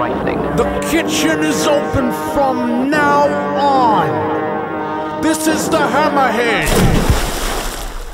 frightening. The kitchen is open from now on. This is the Hammerhead.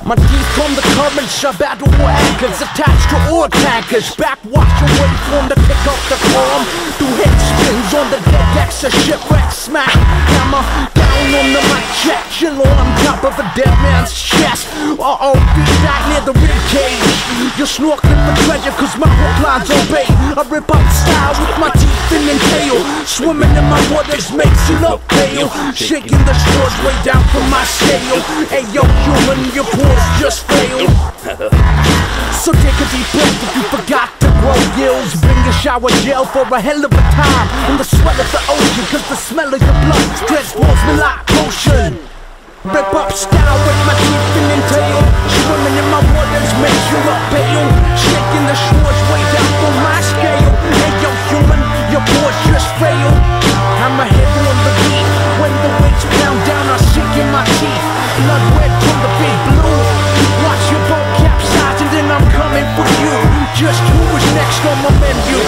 My teeth from the current shove battle anchors attached to oil tankers. Backwash away from the pick up the form. Do head spins on the deck, decks of shipwreck smack. Hammer down on the mic check. Chill on top of a dead man's chest. Uh oh, be back near the rib cage. You're snorkeling for treasure cause my hook lines obey. I rip up style with my teeth and tail. Swimming in my waters makes you look pale. Shaking the shores way down from my scale. Hey yo, human, your pores just failed. So take a deep breath if you forgot to grow gills. Bring your shower gel for a hell of a time. In the sweat of the ocean, cause the smell of your blood transforms me like potion. Rip up style with my teeth and tail. On my menu?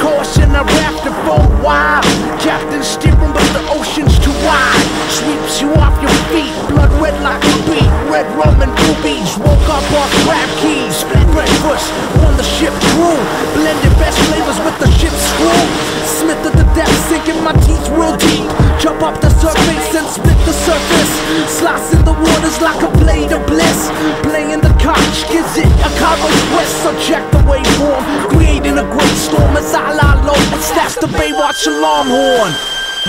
Course in a raft of four wild. Captain steering, but the ocean's too wide. Sweeps you off your feet. Blood red like a beat. Red rum and rubies. Woke up off crab keys. Breakfast on the ship crew. Blended best flavors with the ship's crew. Smith at the depth, sinking my teeth real deep. Jump up the surface and split the surface. Slice in the waters like a blade of bliss. Playing the conch gives it a cargo twist. So the Baywatch alarm horn.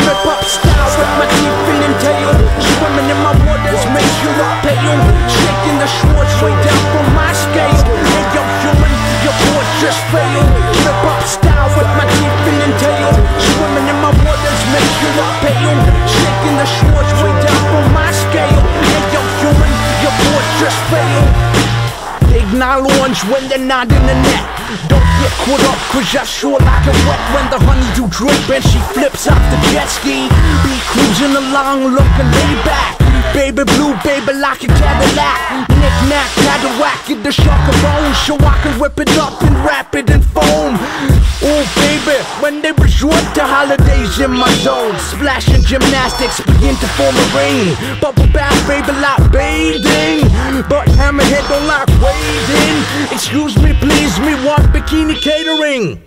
Rip up style with my teeth and tail. Swimming in my waters makes you look pale. Shaking the shores way down from my scale. Hey yo, human, your pores just fail. Rip up style with my teeth and tail. Swimming in my waters makes you look pale. Shaking the shores way down from my scale. Hey yo, human, your pores just fail. They ignite orange when they're not in the net. Don't get caught up, cause you're sure like it wet when the honeydew drip and she flips off the jet ski. Be cruising along looking laid back. Baby blue, baby like a Cadillac. Knick knack, Cadillac, get the shark of bone. So I can whip it up and wrap it in foam. Oh baby, when they resort to holidays in my zone. Splashing gymnastics begin to form a ring. Bubble bath, baby, like bathing. But hammerhead don't like wading. Excuse me, please, me want bikini catering.